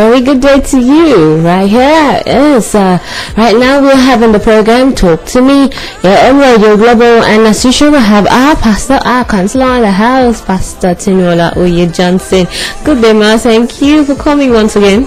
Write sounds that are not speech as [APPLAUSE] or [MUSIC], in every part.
Very good day to you. Right here is uh, right now we're having the program Talk to Me here on Radio Global, and as usual we have our pastor, our counselor in the house, Pastor Tinola Uye Johnson. Good day, ma. Thank you for coming once again.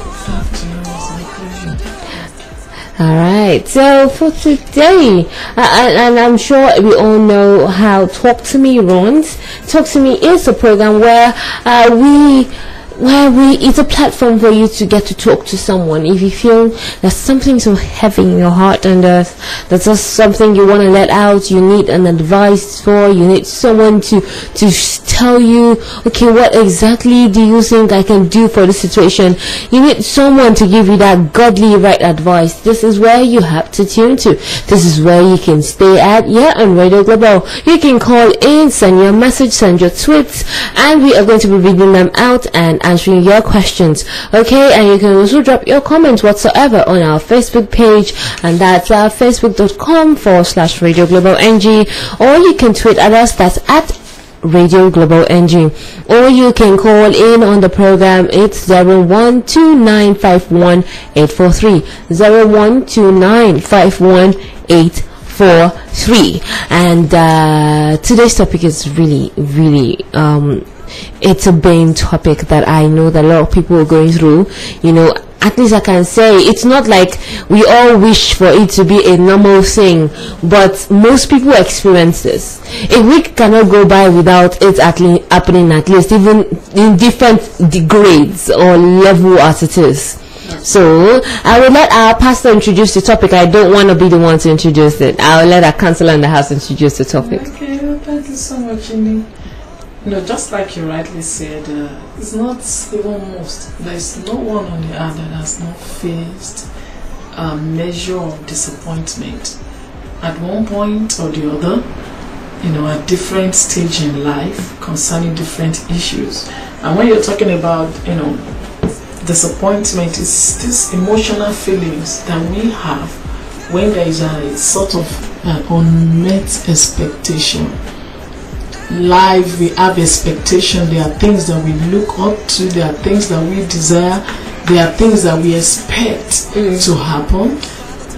All right. So for today, uh, and I'm sure we all know how Talk to Me runs. Talk to Me is a program where uh, we where we it's a platform for you to get to talk to someone. If you feel there's something so heavy in your heart and there's, there's just something you want to let out you need an advice for you need someone to to tell you okay what exactly do you think i can do for the situation? You need someone to give you that godly right advice. This is where you have to tune to. This is where you can stay at yeah on radio global. You can call in send your message send your tweets and we are going to be reading them out and answering your questions. Okay, and you can also drop your comments whatsoever on our Facebook page, and that's uh, facebook.com forward slash Radio Global NG, or you can tweet at us, that's at Radio Global NG. Or you can call in on the program, it's 0129518843. 0129518843. And uh, today's topic is really, really um, it's a main topic that I know that a lot of people are going through. You know, at least I can say it's not like we all wish for it to be a normal thing, but most people experience this. A week cannot go by without it at le- happening at least, even in different grades or level as it is. So I will let our pastor introduce the topic. I don't want to be the one to introduce it. I will let our counselor in the house introduce the topic. Okay, thank you so much, Amy. You know, just like you rightly said, uh, it's not even most. There's no one on the earth that has not faced a measure of disappointment at one point or the other, you know, at different stage in life concerning different issues. And when you're talking about, you know, disappointment, it's these emotional feelings that we have when there is a sort of uh, unmet expectation life we have expectation. There are things that we look up to. There are things that we desire. There are things that we expect Mm. to happen.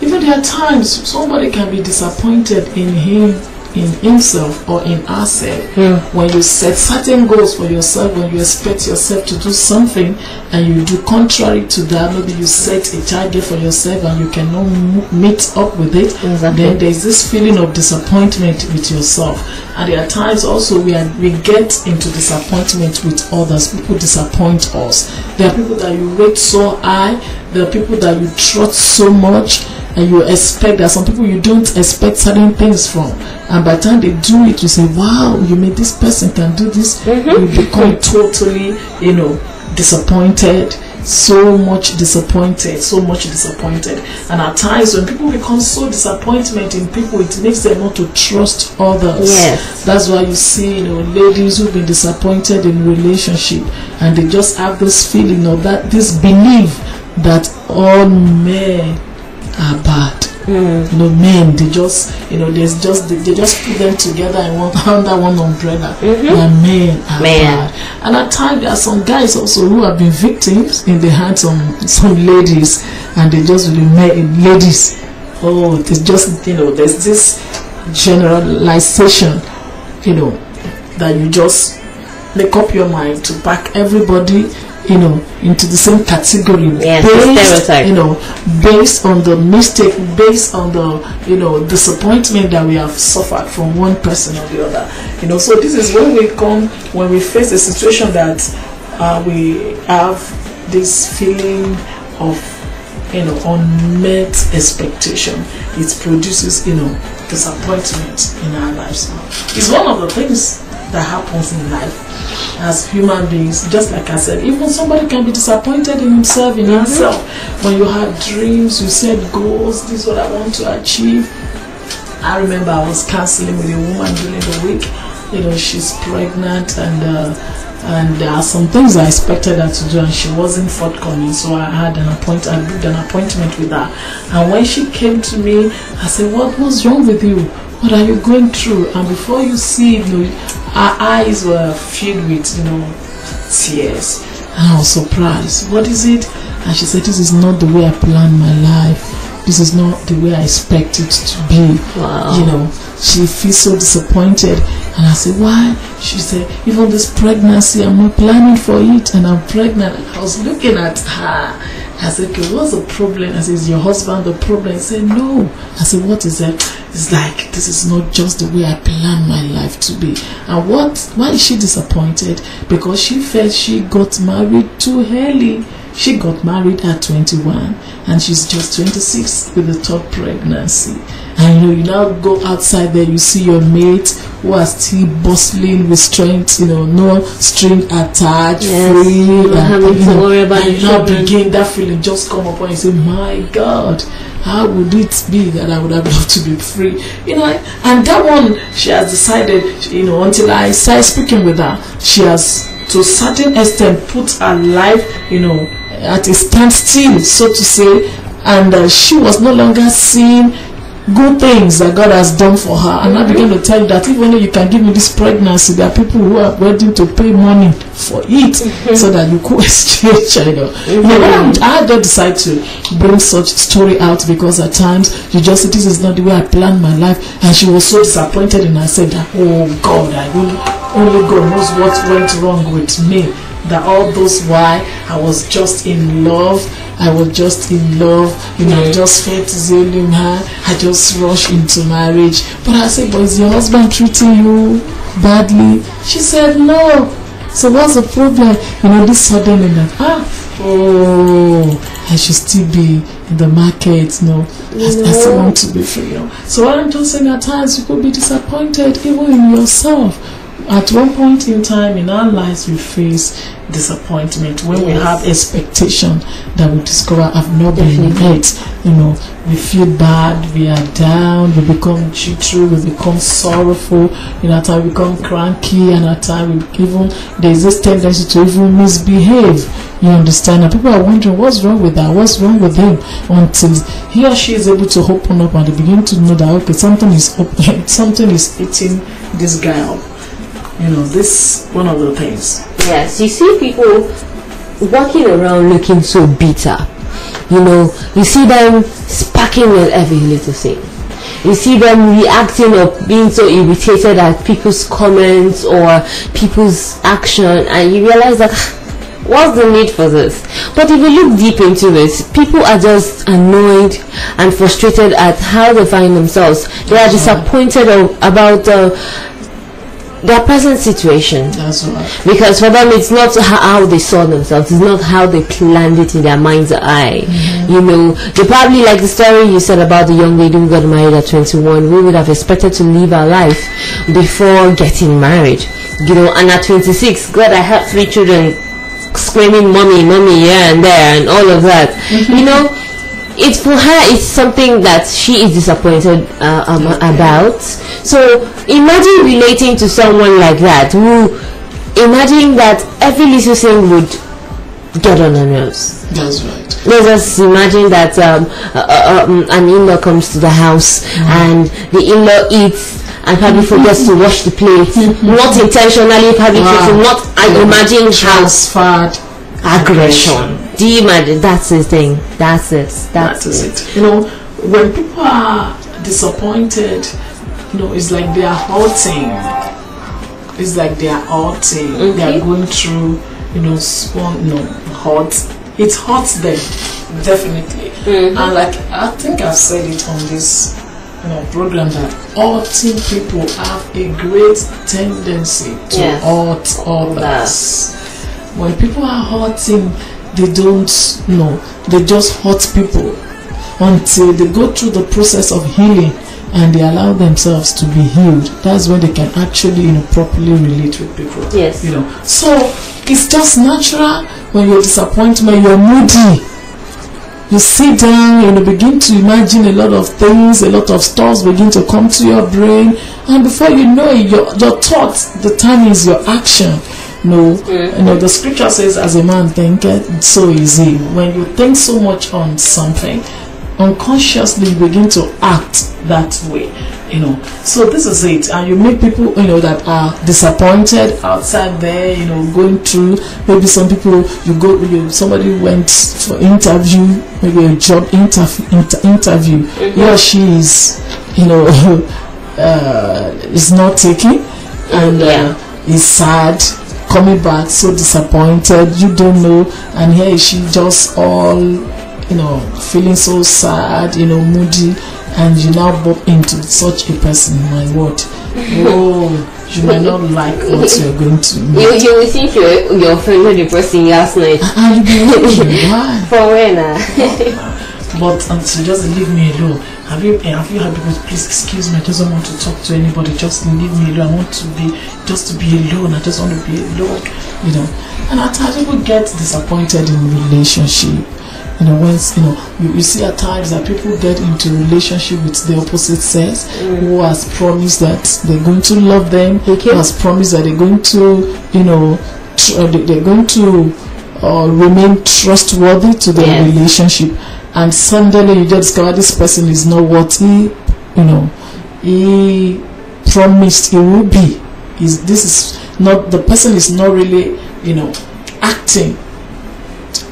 Even there are times somebody can be disappointed in him in himself or in herself Mm. when you set certain goals for yourself when you expect yourself to do something and you do contrary to that maybe you set a target for yourself and you cannot meet up with it Exactly. then there's this feeling of disappointment with yourself. And there are times also we are we get into disappointment with others. People disappoint us. There are people that you rate so high. There are people that you trust so much and you expect that some people you don't expect certain things from. And by the time they do it you say wow you mean this person can do this. Mm-hmm. You become totally you know disappointed. So much disappointed so much disappointed. And at times when people become so disappointment in people it makes them not to trust others. Yes. that's why you see you know ladies who've been disappointed in relationship and they just have this feeling or that this belief that all men are bad. You know men they just you know there's just they, they just put them together in one [LAUGHS] under one umbrella. Mm-hmm. And men are Man. bad. And at times there are some guys also who have been victims in the hands of some ladies and they just men ladies. Oh there's just you know there's this generalization you know that you just make up your mind to pack everybody you know into the same category. Yes, stereotype. you know based on the mistake based on the you know disappointment that we have suffered from one person or the other. You know so this is when we come when we face a situation that uh, we have this feeling of you know unmet expectation. It produces you know disappointment in our lives. It's one of the things that happens in life as human beings just like i said even somebody can be disappointed in himself in himself when you have dreams you set goals this is what i want to achieve I remember I was counseling with a woman during the week. You know, she's pregnant and uh, and there are some things I expected her to do and she wasn't forthcoming. So I had an appointment I booked an appointment with her. And when she came to me, I said, What was wrong with you? What are you going through? And before you see, you know, her eyes were filled with, you know, tears. And I was surprised. What is it? And she said, This is not the way I planned my life. This is not the way I expect it to be. Wow. You know, she feels so disappointed. And I said, Why? She said, Even this pregnancy, I'm not planning for it, and I'm pregnant. I was looking at her. I said, okay, what's the problem? I said, is your husband the problem? He said, no. I said, what is that? It's like, this is not just the way I planned my life to be. And what, why is she disappointed? Because she felt she got married too early. She got married at 21 and she's just 26 with the third pregnancy. And you know, you now go outside there, you see your mate who are still bustling with strength, you know, no string attached, Yes, free, and, you know, and you now begin that feeling just come up and you say, My God, how would it be that I would have loved to be free? You know, and that one she has decided, you know, until I started speaking with her, she has to a certain extent put her life, you know, at a standstill, so to say, and uh, she was no longer seeing good things that God has done for her. And I began to tell you that even though you can give me this pregnancy, there are people who are ready to pay money for it so that you could [LAUGHS] exchange, you know. You know, when I don't decide to bring such story out because at times you just say, this is not the way I planned my life. And she was so disappointed and I said oh God, I really, only God knows what went wrong with me. That all those why I was just in love I was just in love, you know, I just felt her. I just rushed into marriage. But I said, but is your husband treating you badly? She said, no. So what's the problem? You know, this sudden and that, ah, oh, I should still be in the market, no. know, I, I still want to be free. You know? So what I'm just saying at times you could be disappointed even in yourself. At one point in time in our lives, we face disappointment when we have expectation that we discover have not been met. You know, we feel bad, we are down, we become jittery, we become sorrowful. You know, at times we become cranky, and at times we even there's this tendency to even misbehave. You understand? And people are wondering what's wrong with that, what's wrong with him, until he or she is able to open up and they begin to know that okay, something is open, [LAUGHS] something is eating this guy up. You know, this one of the things. Yes, you see people walking around looking so bitter. You know, you see them sparking with every little thing. You see them reacting or being so irritated at people's comments or people's action, and you realize that what's the need for this? But if you look deep into it, people are just annoyed and frustrated at how they find themselves. They are disappointed about uh, their present situation. That's right. because for them it's not how they saw themselves. It's not how they planned it in their mind's eye. Mm-hmm. You know they probably like the story you said about the young lady who got married at 21 we would have expected to live our life before getting married. You know and at 26 god i have three children screaming mommy mommy here and there and all of that. Mm-hmm. You know it's for her it's something that she is disappointed uh, um, about. So imagine relating to someone like that who imagine that every little thing would get on her nerves. That's right. let's just imagine that um, uh, uh, um, an in-law comes to the house and the in-law eats and probably forgets to wash the plate not intentionally probably Wow. to not I imagine how Transferred aggression do you imagine that's the thing that's it That that's it it. You know, when people are disappointed, you know, it's like they are hurting. It's like they are hurting. They are going through, you know, you know, hurt. It hurts them, definitely. Mm-hmm. And like I think I've said it on this, you know, program that hurting people have a great tendency to Yes. hurt others when people are hurting they don't know. They just hurt people until they go through the process of healing and they allow themselves to be healed. That's when they can actually you know properly relate with people. Yes. you know. So it's just natural when you're disappointment you're moody. You sit down you know begin to imagine a lot of things a lot of thoughts begin to come to your brain. And before you know it your, your thoughts determines your action no. You know the scripture says as a man thinketh so is he. When you think so much on something unconsciously you begin to act that way you know. So this is it. And you meet people you know that are disappointed outside there you know going through. Maybe some people you go you somebody went for interview maybe a job interview inter, interview. Mm-hmm. he or she is you know [LAUGHS] uh, is not taking and Yeah. uh, is sad coming back so disappointed. You don't know. And here is she just all you know feeling so sad you know moody. And you now bump into such a person. My word. Oh you might not like what you're going to You meet. You will think your your friend was the person last night. and you be wondering [LAUGHS] why? For when? Uh? But until just leave me alone. Have you eh, have you had people please excuse me i just don't want to talk to anybody. Just leave me alone. I want to be just to be alone. I just want to be alone you know. And at times people get disappointed in relationship. You know when you know you, you see at times that people get into relationship with the opposite sex who has promised that they're going to love them Okay. who has promised that they're going to you know tr- uh, they- they're going to uh, remain trustworthy to their Yes. relationship and suddenly you just discover this person is not what he you know. He promised he will be. Is this is not the person is not really you know acting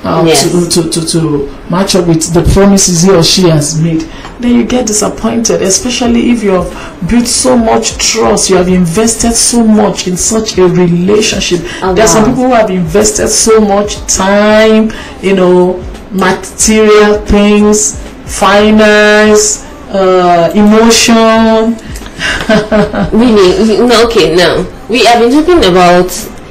uh, Yes. to, to, to, to match up with the promises he or she has made. Then you get disappointed especially if you have built so much trust you have invested so much in such a relationship. Oh, there are some people who have invested so much time you know material things finance uh, emotion [LAUGHS] Really? No, okay, no. We have been talking about.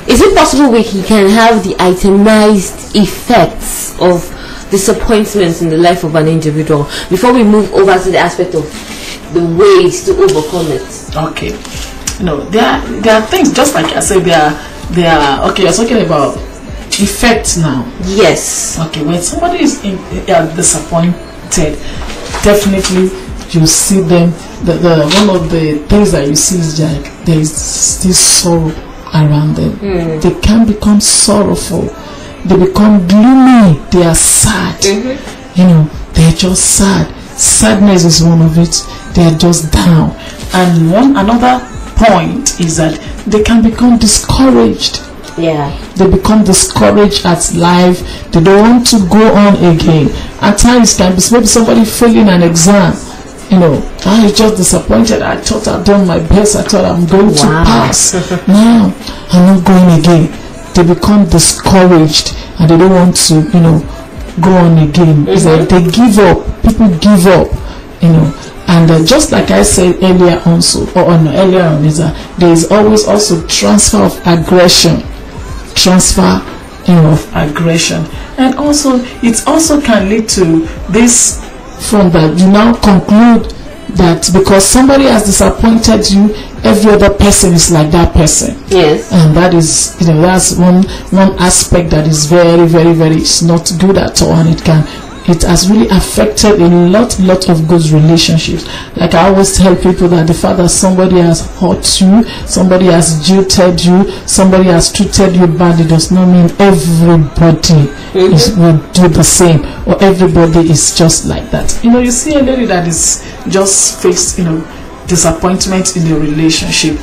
Is it possible we can have the itemized effects of disappointments in the life of an individual before we move over to the aspect of the ways to overcome it? okay no there are there are things just like i said there are there are okay you're talking about effects now. Yes. okay when somebody is in, uh, uh, disappointed definitely you see them the, the one of the things that you see is like there is this sorrow around them. Hmm. They can become sorrowful. They become gloomy. They are sad. Mm-hmm. You know they're just sad. Sadness is one of it. They're just down. And one another point is that they can become discouraged Yeah. they become discouraged at life. They don't want to go on again. At times can be maybe somebody failing an exam. You know i was just disappointed. I thought i'd done my best. I thought i'm going to pass. Now i'm not going again. They become discouraged and they don't want to you know go on again. It's like they give up. People give up you know. And uh, just like I said earlier also or on earlier on is that there is always also transfer of aggression transfer you know, of aggression and also it also can lead to this from that you now conclude that because somebody has disappointed you every other person is like that person Yes. and that is you know that's one one aspect that is very very very it's not good at all and it can it has really affected a lot lot of good relationships. Like i always tell people that the fact that somebody has hurt you somebody has jilted you somebody has treated you badly does not mean everybody mm-hmm. is, will do the same or everybody is just like that. You know you see a lady that is just faced you know disappointment in a relationship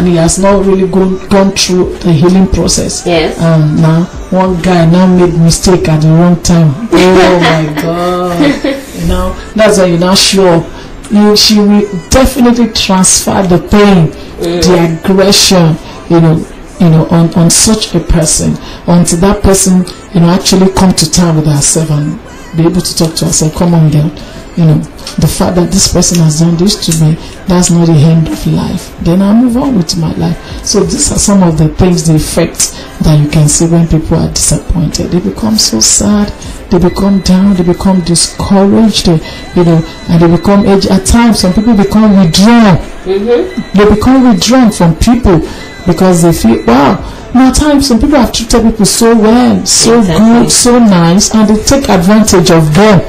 and he has not really gone, gone through the healing process. Yes. and now one guy now made mistake at the wrong time. [LAUGHS] Oh my god. You know that's why you now show up. You she will definitely transfer the pain mm. the aggression you know you know on on such a person. Until that person you know actually come to terms with herself and be able to talk to herself come on girl you know the fact that this person has done this to me that's not the end of life. Then i move on with my life. So these are some of the things the effects that you can see when people are disappointed. They become so sad they become down they become discouraged they, you know and they become edge at times some people become withdrawn. Mm-hmm. They become withdrawn from people because they feel wow now at times some people have treated people so well so Exactly. good so nice and they take advantage of them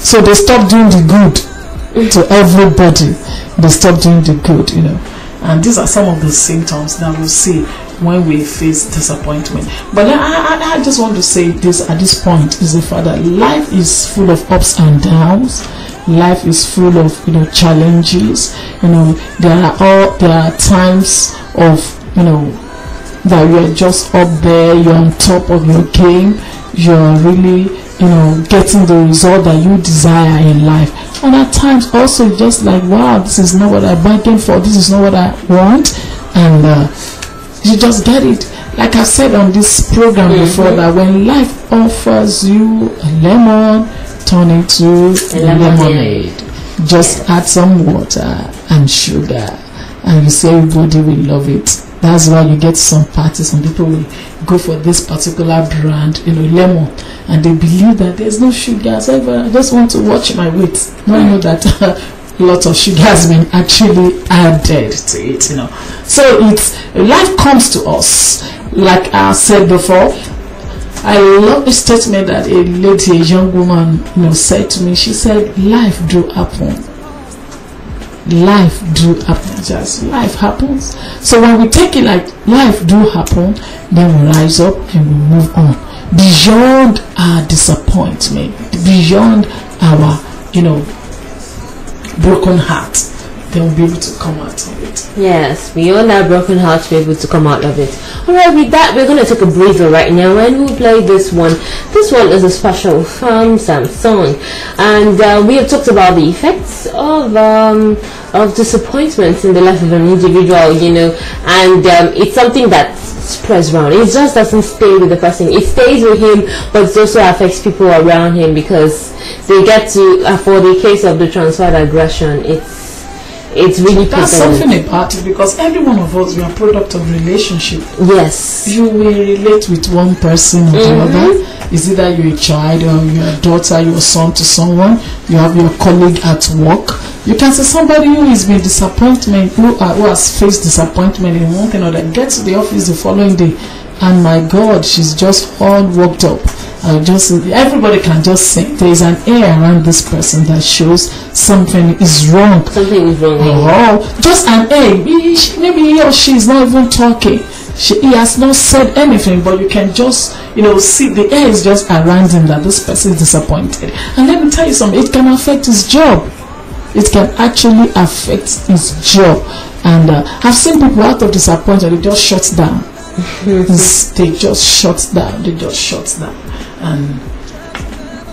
so they stop doing the good to everybody. They stop doing the good you know. And these are some of the symptoms that we see when we face disappointment. But I, I, I just want to say this at this point is the fact that life is full of ups and downs. Life is full of you know challenges. You know there are all there are times of you know that you're just up there. You're on top of your game. You're really you know getting the result that you desire in life. And at times also just like wow this is not what i'm bargained for this is not what i want. And uh, you just get it. Like i said on this program mm-hmm. before that when life offers you a lemon turn it to a lemonade. just add some water and sugar and you say everybody will love it. That's why you get some parties some people will go for this particular brand you know lemon and they believe that there's no sugar so i just want to watch my weight. Not know that [LAUGHS] a lot of sugar has been actually added to it you know. So it's life comes to us. Like i said before I love the statement that a lady, a young woman, you know, said to me. She said, "Life do happen life do happen. Just life happens. So when we take it like life do happen then we rise up and we move on. Beyond our disappointment. Beyond our you know broken heart they will be able to come out of it. Yes, we all that broken heart, to be able to come out of it. Alright, with that, we're going to take a breather right now and we'll play this one. This one is a special from Samsung. And uh, we have talked about the effects of um, of disappointment in the life of an individual, you know, and um, it's something that spreads around. It just doesn't stay with the person. It stays with him, but it also affects people around him because they get to, uh, for the case of the transferred aggression, it's it's really that's something about it because every one of us we are product of relationship. Yes. You will relate with one person or mm-hmm. the other. Is either you're a child or you're a daughter you're a son to someone you have your colleague at work? You can see somebody who has been disappointment who, uh, who has faced disappointment in one thing or that gets to the office the following day and my god she's just all worked up I just everybody can just say there is an air around this person that shows something is wrong. Something is wrong. Oh, just an air. Maybe he or she is not even talking. She, he has not said anything, but you can just, you know, see the air is just around him that this person is disappointed. And let me tell you something, it can affect his job. It can actually affect his job. And uh, I've seen people out of disappointment, they just shut down. [LAUGHS] they just shut down. They just shut down and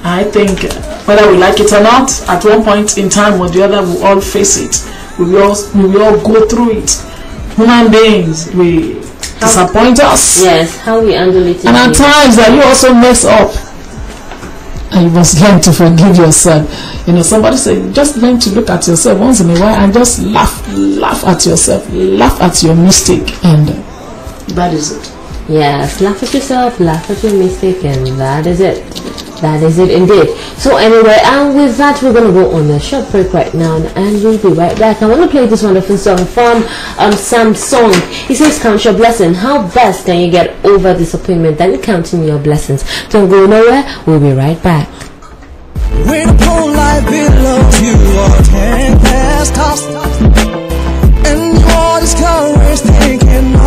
I think whether we like it or not, at one point in time or the other, we all face it. We all, we all go through it. Human beings, we disappoint us. Yes, how we handle it. And at times that you also mess up. And you must learn to forgive yourself. You know, somebody said, just learn to look at yourself once in a while and just laugh, laugh at yourself, laugh at your mistake, and that is it. Yes, laugh at yourself, laugh at your mistake, and that is it. That is it indeed. So anyway, and with that, we're going to go on a short break right now, and we'll be right back. I want to play this wonderful song from um, Samsung. He says, count your blessing. How best can you get over disappointment than counting your blessings? Don't go nowhere. We'll be right back. When life below you are ten past tossed And your discouraged thinking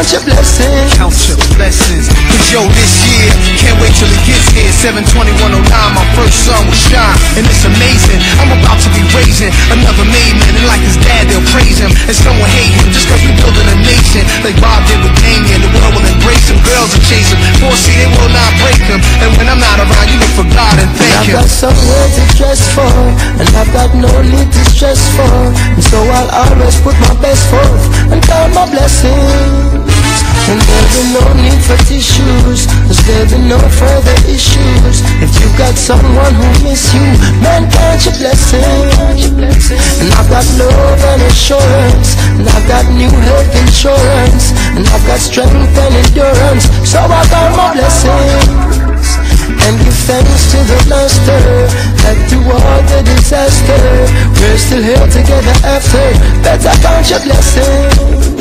count your blessings. Count your blessings. Cause yo, this year, can't wait till it gets here. 72109, my first son will shine. And it's amazing. I'm about to be raising another made man. And like his dad, they'll praise him. And some will hate him just cause we building a nation. Like Bob did with Damian. The world will embrace him. Girls will chase him. Foresee they will not break him. And when I'm not around, you look for God and thank I've him. got somewhere to dress for, and I've got no need to stress for. And so I'll always put my best forth and count my blessings. No need for tissues, cause there'll be no further issues. If you've got someone who miss you, man, count your blessings. And I've got love and assurance, and I've got new health insurance, and I've got strength and endurance. So I count my blessings and give thanks to the Master that through all the disaster, we're still here together after. Better count your blessings.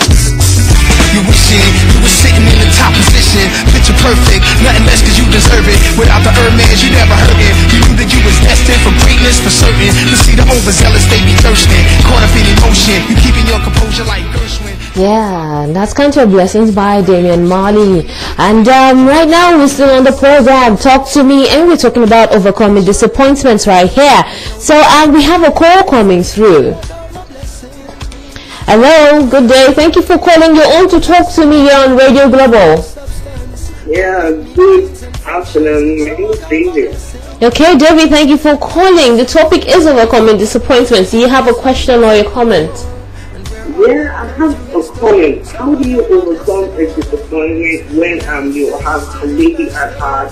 You wishing you were sitting in the top position, picture perfect, nothing less cause you deserve it. Without the Hermes, you never heard it. You knew that you was destined for greatness for certain. To see the overzealous, they be thirsting. Caught up in emotion, you keeping your composure like Gershwin. Yeah, that's Count Your Blessings by Damian Marley. And um, right now we're still on the program, Talk to Me, and we're talking about overcoming disappointments right here. So um, we have a call coming through. Hello, good day. Thank you for calling. You're on to Talk to Me here on Radio Global. Yeah, good afternoon. My name is David. Okay, David, thank you for calling. The topic is overcoming disappointments. Do you have a question or a comment? Yeah, I have a comment. How do you overcome a disappointment when um you have a lady at heart?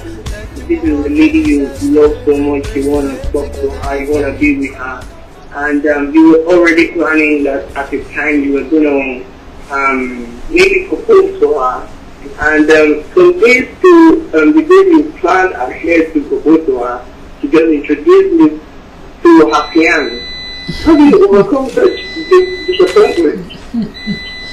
This is the lady you love so much, you want to talk to her, you want to be with her, and um, you were already planning that at the time you were going to um, maybe propose to her. And um, from days to um, the day you planned ahead to propose to her, she just introduced me to her fiance. How do you overcome such dis- disappointment?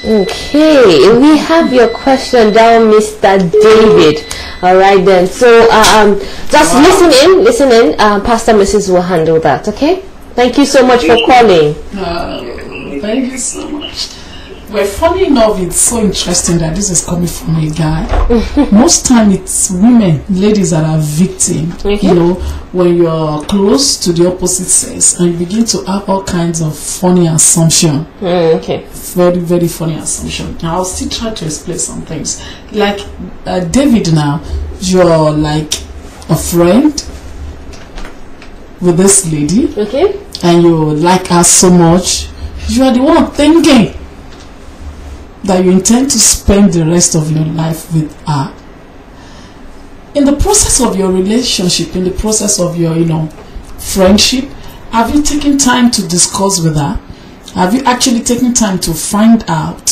Okay, we have your question down, Mr. David. All right then. So, uh, um, just listen in, listen in. Uh, Pastor Mrs. will handle that. Okay. Thank you so much for calling. Uh, thank you so much. Well, funny enough, it's so interesting that this is coming from a guy. [LAUGHS] Most time it's women, ladies that are victim. Okay. You know, when you're close to the opposite sex and you begin to have all kinds of funny assumption. Mm, okay. Very, very funny assumption. Now, I'll still try to explain some things. Like uh, David now, you're like a friend with this lady Okay. and you like her so much, you are the one thinking that you intend to spend the rest of your life with her. In the process of your relationship, in the process of your, you know, friendship, have you taken time to discuss with her? Have you actually taken time to find out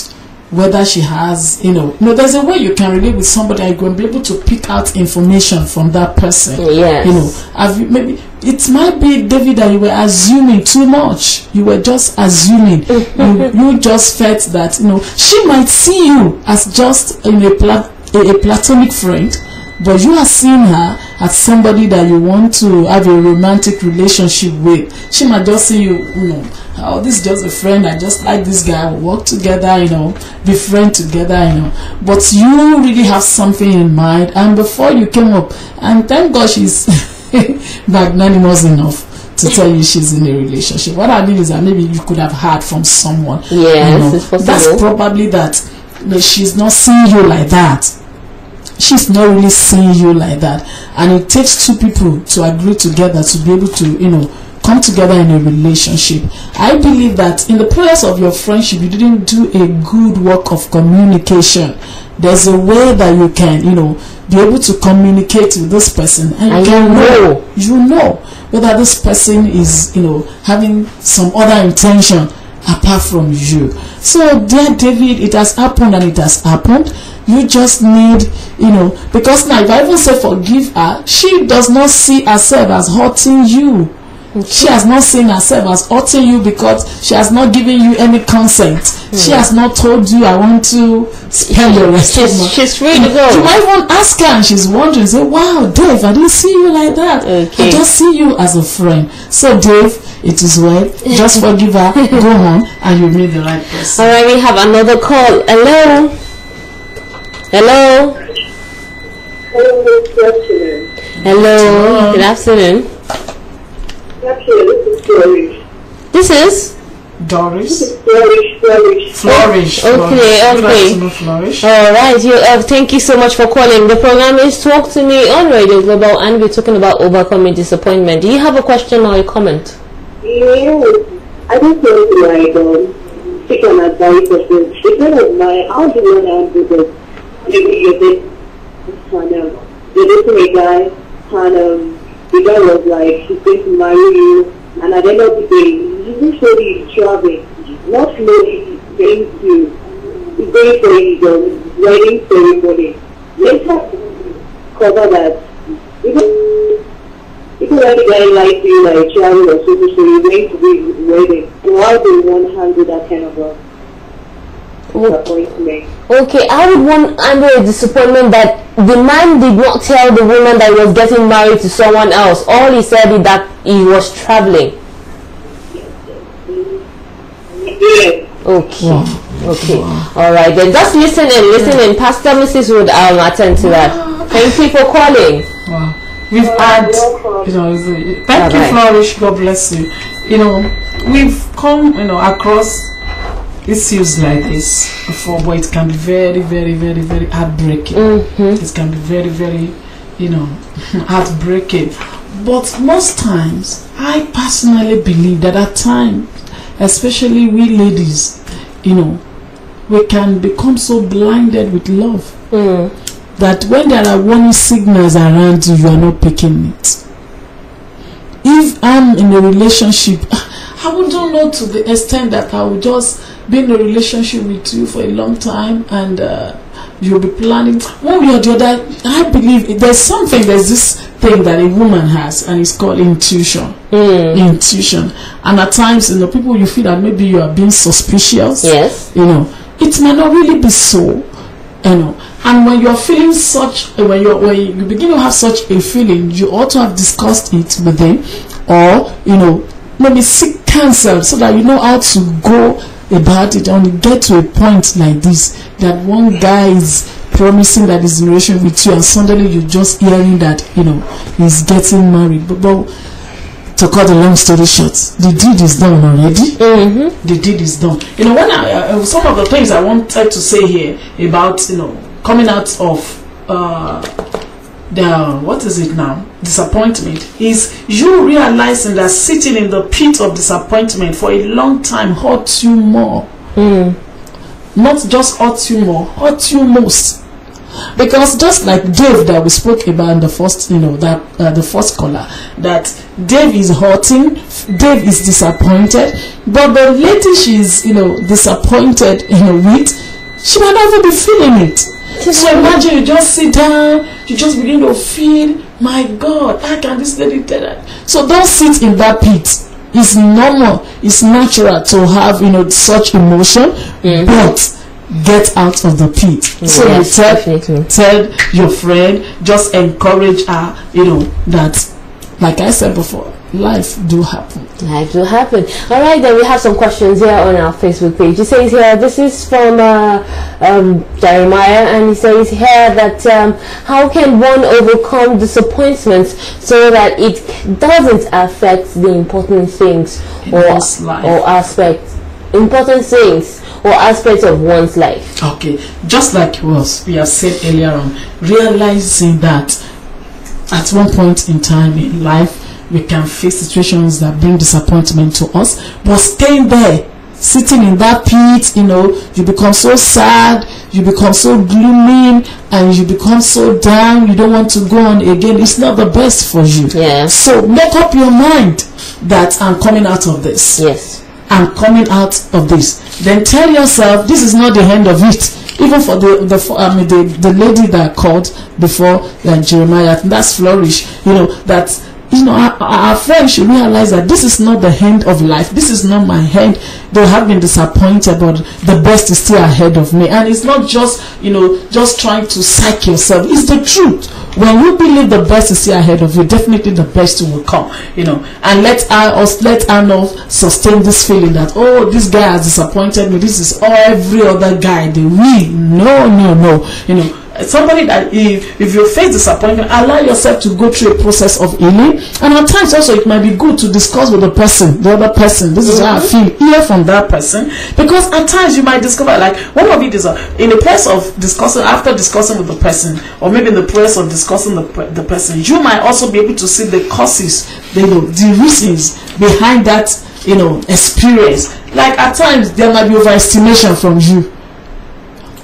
whether she has, you know, you know, there's a way you can relate with somebody and going to be able to pick out information from that person. Yes. You know, have you maybe it might be David that you were assuming too much. You were just assuming. [LAUGHS] you, you just felt that you know she might see you as just in a, pla- a, a platonic friend, but you are seeing her as somebody that you want to have a romantic relationship with. She might just see you, you know, oh, this is just a friend. I just like this guy. We'll work together, you know, be friend together, you know. But you really have something in mind, and before you came up, and thank God she's [LAUGHS] [LAUGHS] magnanimous enough to tell you she's in a relationship. What I mean is that maybe you could have heard from someone. you Yes, know. it's possible. That's probably that you know, she's not seeing you like that she's not really seeing you like that and it takes two people to agree together to be able to you know come together in a relationship i believe that in the process of your friendship you didn't do a good work of communication there's a way that you can you know be able to communicate with this person and, And you can know. know you know whether this person is you know having some other intention apart from you. So, dear David, it has happened and it has happened. You just need, you know, because now if I even say forgive her, she does not see herself as hurting you. She has not seen herself as hurting you because she has not given you any consent. She hmm. has not told you, I want to spend the rest of She's, my she's free to go. you might even ask her and she's wondering, say, wow, Dave, I didn't see you like that. Okay. I just see you as a friend. So, Dave, it is well. Just forgive her, [LAUGHS] go on, and you meet the right person. All right, we have another call. Hello. Hello. Hello, good afternoon. Hello. Good afternoon. Actually, this is Flourish. Doris, Flourish, Flourish. Flourish. Okay, Flourish. Okay. Flourish. All right. You. Uh, thank you so much for calling. The program is Talk to Me on Radio Global, and we're talking about overcoming disappointment. Do you have a question or a comment? Yes, I just want to like um, take an advice of this. A friend of mine, how do you want to handle this? Maybe you're dating and um, you're dating a guy and um, the guy was like, he's going to marry you and at the end of the day, he's slowly he's traveling, not slowly he's going to, he's going for his um, wedding ceremony. Later, cover that. Even People like the guy like you, like travel or so, so you're going to be wedding. How do you want to handle that kind of a Okay, I would want under a disappointment that the man did not tell the woman that he was getting married to someone else. All he said is that he was traveling. Okay. Okay. All right. Then just listen and listen and Pastor Mrs. would um, attend to that. Thank you for calling. Wow. We've had, you know, thank you. Flourish. God bless you. You know, we've come, you know, across issues like this before, but it can be very, very, very, very heartbreaking. Mm-hmm. It can be very, very, you know, [LAUGHS] heartbreaking. But most times, I personally believe that at times, especially we ladies, you know, we can become so blinded with love mm. that when there are warning signals around you, you are not picking it. If I'm in a relationship, [LAUGHS] I wouldn't know to the extent that I would just be in a relationship with you for a long time and uh, you'll be planning one way or the other. I believe there's something, there's this thing that a woman has, and it's called intuition. Intuition. And at times, you know, people you feel that maybe you are being suspicious Yes. you know it may not really be so you know and when you're feeling such when you when you begin to have such a feeling you ought to have discussed it with them or you know maybe seek counsel so that you know how to go about it and get to a point like this that one guy is promising that he's in a relationship with you and suddenly you're just hearing that you know he's getting married but, but to cut the long story short the deed is done already the deed is done. You know, when I, uh, some of the things I wanted to say here about, you know, coming out of uh, the, what is it now? Disappointment is you realizing that sitting in the pit of disappointment for a long time hurts you more. Not just hurts you more, hurts you most. Because just like Dave that we spoke about in the first, you know, that uh, the first caller, that Dave is hurting, Dave is disappointed, but the lady she's, you know, disappointed, you know, with, she might not even be feeling it. So imagine you just sit down, you just begin to feel, my God, how can this lady tell that? So don't sit in that pit. It's normal, it's natural to have, you know, such emotion, mm. but get out of the pit. so you tell, definitely. tell your friend, just encourage her, you know, that, like I said before, life do happen. Life do happen. All right, then we have some questions here on our Facebook page. He says here, this is from uh, um, Jeremiah, and he says here that um, how can one overcome disappointments so that it doesn't affect the important things In or or aspects, important things or aspects of one's life. Okay, just like was we have said earlier on, realizing that at one point in time in life we can face situations that bring disappointment to us, but staying there, sitting in that pit, you know, you become so sad, you become so gloomy, and you become so down, you don't want to go on again. It's not the best for you. Yeah. So make up your mind that I'm coming out of this. Yes. I'm coming out of this. Then tell yourself this is not the end of it. Even for the the I mean the, the lady that called before uh, Jeremiah, that's flourish. You know that you know our, our friend should realize that this is not the end of life. This is not my end. They have been disappointed, but the best is still ahead of me. And it's not just you know just trying to psych yourself. It's the truth. When you believe the best is still ahead of you, definitely the best will come. You know, and let us let not sustain this feeling that oh this guy has disappointed me. This is every other guy they we no no no. You know somebody that if, if you face disappointment allow yourself to go through a process of healing. And at times also it might be good to discuss with the person the other person. This is how i feel. Hear from that person. Because at times you might discover like one of it is uh, in the place of discussing after discussing with the person or maybe in the place of discussing the, the person you might also be able to see the causes the, you know the reasons behind that you know experience. Like at times there might be overestimation from you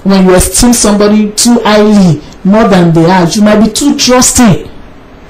when you esteem somebody too highly more than they are you might be too trusting.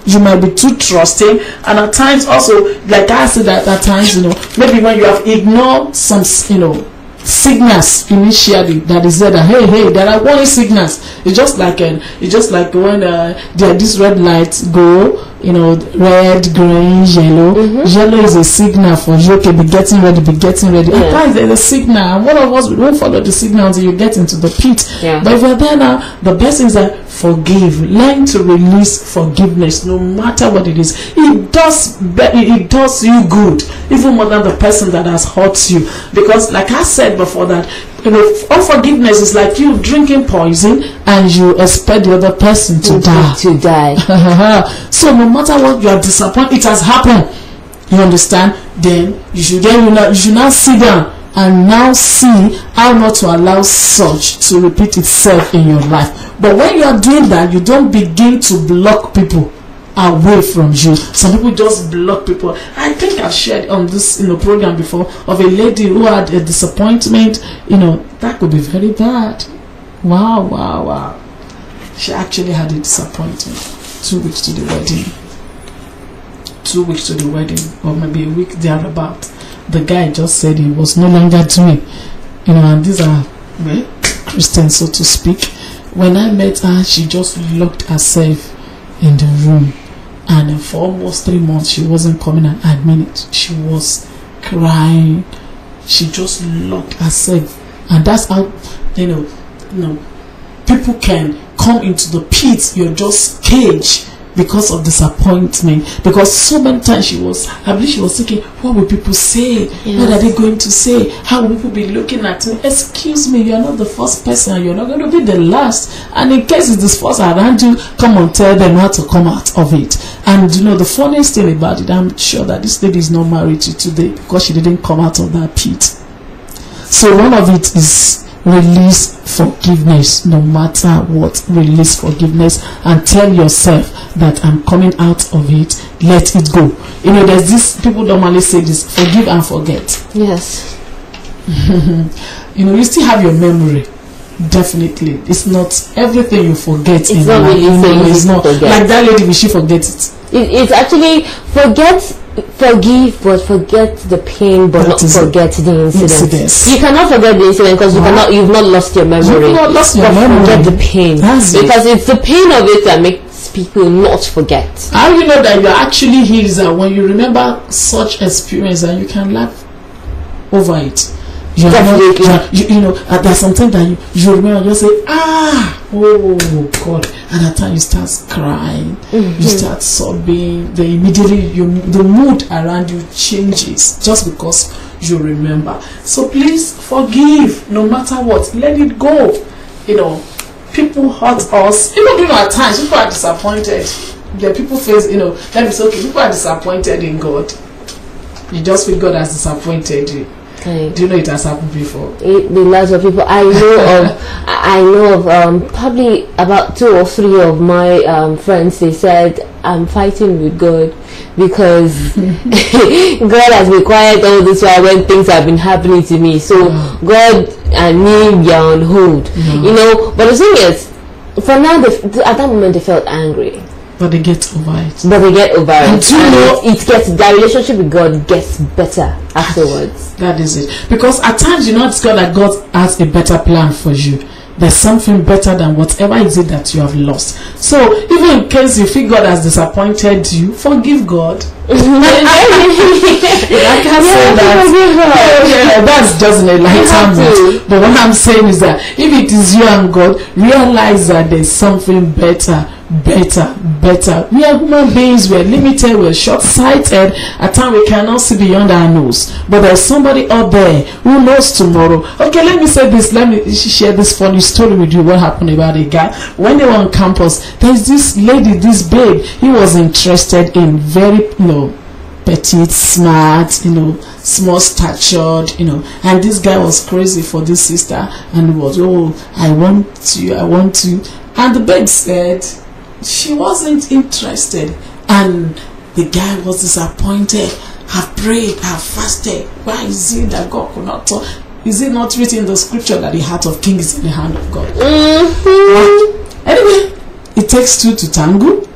You might be too trusting. And at times also like i said that at times you know maybe when you have ignored some you know signals initially that is there that hey hey there are warning signals. It's just like uh, it's just like when uh, there these red lights go you know red green yellow. Mm-hmm. Yellow is a signal for you. Okay be getting ready be getting ready. Yeah. times there's a signal. One of us we won't follow the signal until you get into the pit. Yeah. but if you're there now the best thing is that forgive. Learn to release forgiveness no matter what it is. It does it does you good even more than the person that has hurt you. Because like i said before that you know unforgiveness is like you drinking poison and you expect the other person to die. to die. [LAUGHS] So no matter what you are disappointed it has happened. You understand? Then you should then you, now, you should now sit down and now see how not to allow such to repeat itself in your life. But when you are doing that you don't begin to block people away from you. Some people just block people. I think i've shared on this you know program before of a lady who had a disappointment. You know that could be very bad. Wow wow wow. She actually had a disappointment two weeks to the wedding. Two weeks to the wedding or maybe a week thereabout. The guy just said he was no longer doing you know and these are well christians so to speak. When i met her she just locked herself in the room and for almost three months she wasn't coming and admit it. She was crying. She just locked herself. And that's how you know you know people can come into the pit. You're just caged because of disappointment. Because so many times she was i believe she was thinking what will people say? What are they going to say? How will people be looking at me? Excuse me you're not the first person and you're not going to be the last. And in case it's this first around you come and tell them how to come out of it. And you know the funniest thing about it i'm sure that this lady is not married to today because she didn't come out of that pit. So one of it is release forgiveness no matter what. Release forgiveness and tell yourself that I'm coming out of it. Let it go. You know, there's this people normally say this forgive and forget. yes [LAUGHS] You know, you still have your memory. Definitely. It's not everything you forget It's in not life. really You know, it's not forget. like that lady will she forget it. it, it's actually forget forgive but forget the pain but That not it. forget the incident Incidents. you cannot forget the incident because you Wow. cannot you've not lost your memory You've not lost your but memory. forget the pain That's it. because it's the pain of it that makes people not forget How you know that you're actually healed is that when you remember such experience and you can laugh over it. Definitely. Not, you, you know, uh, there's something that you, you remember, you say, ah, oh God. And at times you start crying, you start sobbing, then immediately you, the mood around you changes just because you remember. So please forgive no matter what. Let it go. You know, people hurt us. Even during our times, people are disappointed. The people face, you know, let me say, okay, people are disappointed in God. You just feel God has disappointed you. Okay. Do you know it has happened before? it, the lots of people I know of I know of um, probably about two or three of my um, friends they said I'm fighting with God because [LAUGHS] God has been quiet all this while when things have been happening to me so God and me we are on hold you know but the thing is for now they, at that moment they felt angry But they get over it. but they get over it And do you know- it, it gets their relationship with God gets better afterwards. That is it. Because at times you know it's God that God has a better plan for you. There's something better than whatever is it that you have lost. So even in case you feel God has disappointed you, forgive God. I can't say that. Yeah, that's just in a have to. enlightenment. But what I'm saying is that if it is you and God, realize that there's something better, better, better. We are human beings, we're limited, we're short sighted. At times we cannot see beyond our nose. But there's somebody out there who knows tomorrow. Okay, let me say this, let me share this funny story with you. What happened about a guy when they were on campus? There's this lady, this babe, he was interested in very, you know, petite, smart, you know, small statured, you know. And this guy was crazy for this sister and was, oh, I want you, I want you. And the babe said she wasn't interested. And the guy was disappointed. Have prayed, have fasted. Why is it that God could not talk? Is it not written in the scripture that the heart of king is in the hand of God? Mm-hmm. Anyway, it takes two to tango.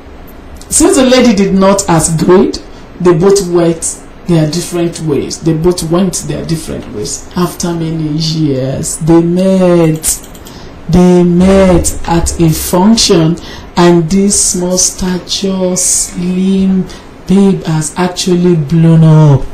Since the lady did not agreed, they both went their different ways. They both went their different ways. After many years, they met. They met at a function, and this small stature, slim babe has actually blown up.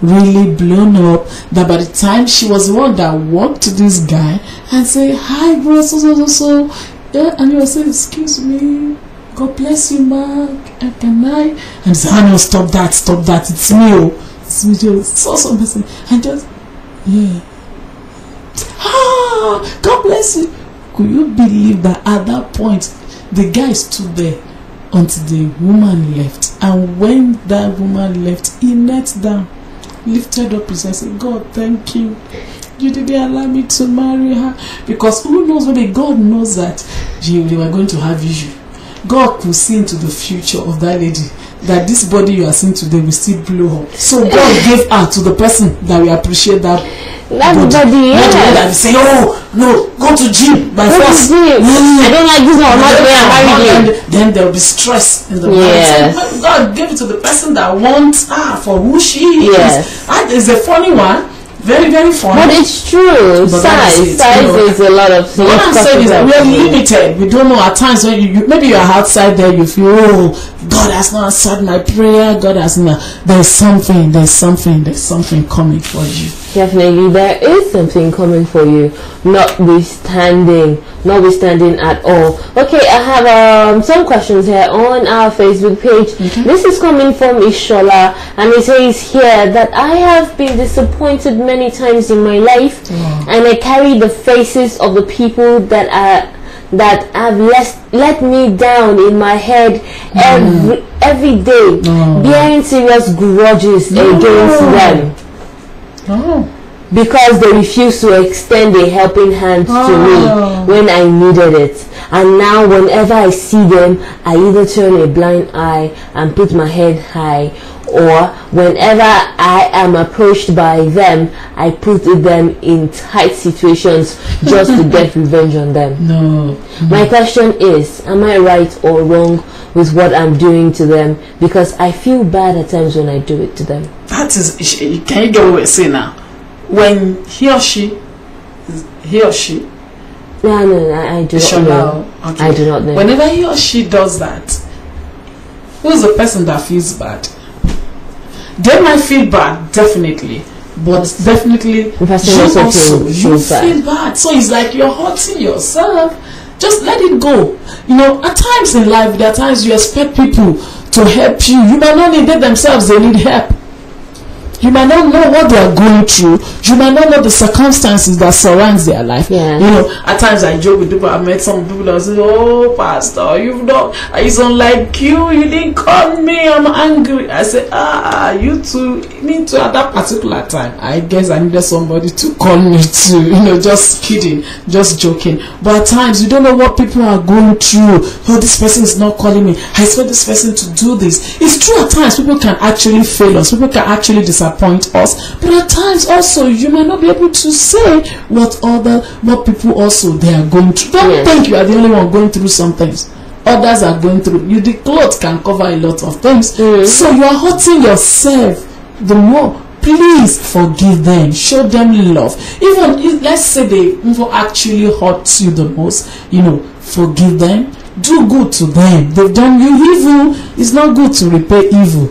Really blown up. That by the time she was the one that walked to this guy and say, "Hi, bro, so so so so," yeah, and he was saying, "Excuse me." God bless you, Mark. And can I? And said, "Ah, stop that, stop that. It's me, oh. It's me, oh. So some person. And just, yeah. Ah, God bless you. Could you believe that at that point, the guy stood there until the woman left. And when that woman left, he knelt down, lifted up his hands, and said, God, thank you. You didn't allow me to marry her. Because who knows, maybe God knows that you, they were going to have issue. God could see into the future of that lady that this body you are seeing today will still blow up. So God gave her to the person that will appreciate that That body, Not the one that will say, oh, no, go to gym by Go to force. gym. Mm. I don't like this one. Not to marry you. Then, there will be stress in the Yes. mind. God gave it to the person that wants her for who she Yes. is. That is a funny one. Very, very funny. But it's true. But size, is it, size you know. is a lot of things. what I'm saying is that we are limited. We don't know at times when you, you maybe you're outside there, you feel, oh, God has not answered my prayer. God has not. There's something. There's something. There's something coming for you. Definitely, there is something coming for you, notwithstanding, notwithstanding at all. Okay, I have um, some questions here on our Facebook page. This is coming from Ishola, and it says here that I have been disappointed many times in my life, and I carry the faces of the people that are that have let, let me down in my head every every day, bearing serious grudges against them Oh. because they refused to extend a helping hand Oh. to me oh. when I needed it. And now, whenever I see them, I either turn a blind eye and put my head high, or whenever I am approached by them, I put them in tight situations just to get [LAUGHS] revenge on them. No. My question is, am I right or wrong with what I'm doing to them? Because I feel bad at times when I do it to them. That is, can you get what we're saying now? When he or she, he or she, No, no, no, I, I do not know. okay. I do not know. whenever he or she does that, who's the person that feels bad? They might feel bad, definitely, but definitely you also feel- you bad. feel bad. So it's like you're hurting yourself. Just let it go. You know, at times in life, there are times you expect people to help you. You might not need it themselves; they need help. You might not know what they are going through. You might not know the circumstances that surrounds their life. You know, at times I joke with people. I met some people that say, "Oh, pastor, you've not. I don't like you. You didn't call me. I'm angry." I say, "Ah, you too. Me too." At that particular time, I guess I needed somebody to call me too. [LAUGHS] You know, just kidding, just joking. But at times you don't know what people are going through. Oh, this person is not calling me. I expect this person to do this. It's true. At times people can actually fail us. People can actually disappoint us. But at times also you might not be able to say what other what people also they are going through. Don't Yes. think you are the only one going through some things. Others are going through. You the clothes can cover a lot of things. Mm. So you are hurting yourself the more please forgive them show them love even if let's say they actually hurt you the most you know forgive them do good to them they've done you evil it's not good to repay evil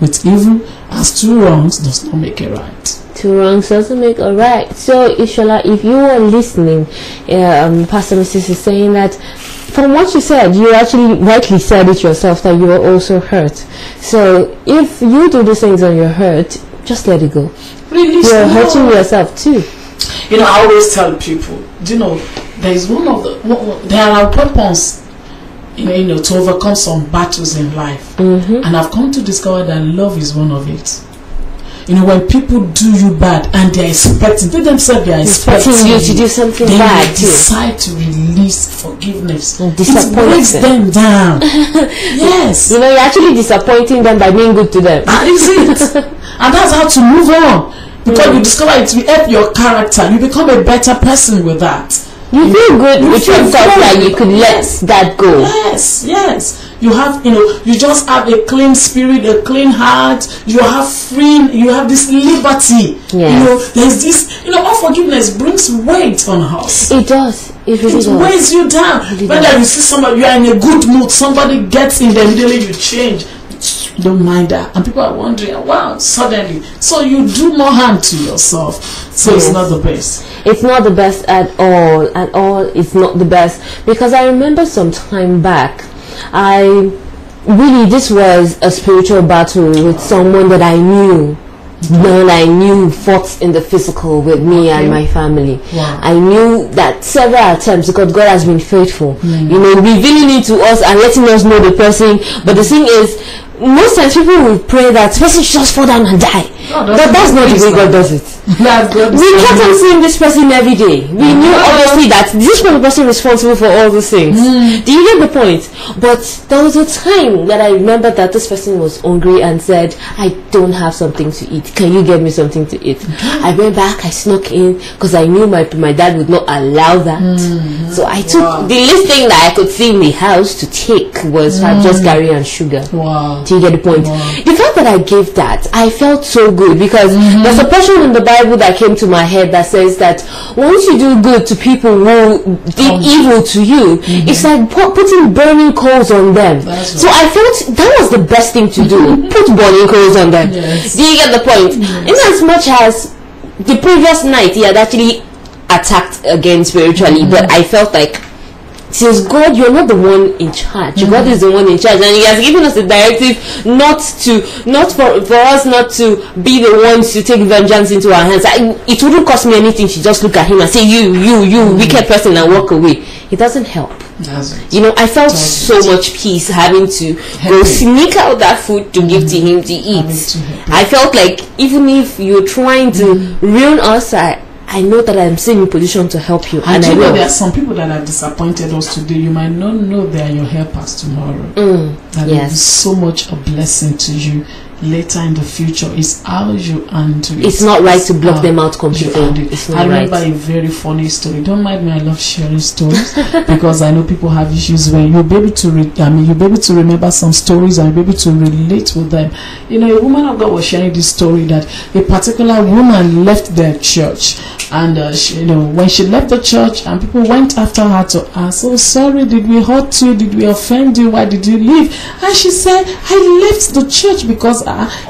with evil as two wrongs does not make a right two wrongs doesn't make a right. So, Ishola, if you are listening, um, Pastor Mrs. is saying that from what you said, you actually rightly said it yourself that you are also hurt. So, if you do these things and you're hurt, just let it go. release You're hurting yourself too. You know, I always tell people, you know, there is one of the, there are weapons, you know, to overcome some battles in life. Mm-hmm. And I've come to discover that love is one of it. You know, when people do you bad and they are expecting, they themselves they are expecting, Expecting you to do something they bad too. decide to release forgiveness. It disappoint breaks them. them down. [LAUGHS] yes. You know, you're actually disappointing them by being good to them. That is it. [LAUGHS] and that's how to move on. Because you discover it will help your character. You become a better person with that. You feel good You with feel yourself good. that you could let that go. Yes, yes. You have, you know, you just have a clean spirit, a clean heart. You have free, you have this liberty. Yes. You know, there's this, you know, unforgiveness brings weight on us. It does. It really It does. weighs you down. When does. you see somebody, you are in a good mood, somebody gets in there, immediately you change. Don't mind that. And people are wondering, wow, suddenly. So you do more harm to yourself. So it's not the best. It's not the best at all. At all, it's not the best because I remember some time back, I really this was a spiritual battle with someone that I knew. No, I knew fought in the physical with me and my family. Wow. I knew that several times because God has been faithful. Hmm. You know, revealing it to us and letting us know the person. But the thing is, most times people will pray that person should just fall down and die. God but [LAUGHS] that's not the way God does it. That's God. is We kept on seeing this person every day. We knew obviously that this person responsible for all those things. Do you get the point? But there was a time that I remember that this person was hungry and said, I don't have something to eat. Can you get me something to eat? I went back, I snuck in because I knew my my dad would not allow that. So I took Wow. the least thing that I could see in the house to take was perhaps just curry and sugar. Wow. Do you get the point? Wow. The fact that I gave that, I felt so good because there's a portion in the Bible that came to my head that says that once you do good to people who did Um, evil to you, it's like pu- putting burning coals on them. That's So I felt that was the best thing to do. [LAUGHS] Put burning coals on them. Yes. Do you get the point? In as much as the previous night he had actually attacked again spiritually, but I felt like since God, you're not the one in charge. Mm-hmm. God is the one in charge, and He has given us a directive not to, not for for us not to be the ones to take vengeance into our hands. I, it wouldn't cost me anything to just look at Him and say, "You, you, you, mm-hmm. wicked person," and walk away. It doesn't help. It. You know, I felt Doesn't. so much peace having to go sneak out that food to give to mm-hmm. him to eat. Having to. I felt like even if you're trying to ruin us, I, I know that I'm still in position to help you, And and I you know there are some people that have disappointed us today. You might not know they are your helpers tomorrow. Mm, That will be so much a blessing to you later in the future. It's how you undo it. It's not right to block them out completely. undo it. It's I remember right. a very funny story. Don't mind me. I love sharing stories [LAUGHS] because I know people have issues where you'll be able to. Re- I mean, you'll be able to remember some stories and you'll be able to relate with them. You know, a woman of God was sharing this story that a particular woman left their church, and uh, she, you know, when she left the church, and people went after her to ask, "Oh, sorry, did we hurt you? Did we offend you? Why did you leave?" And she said, "I left the church because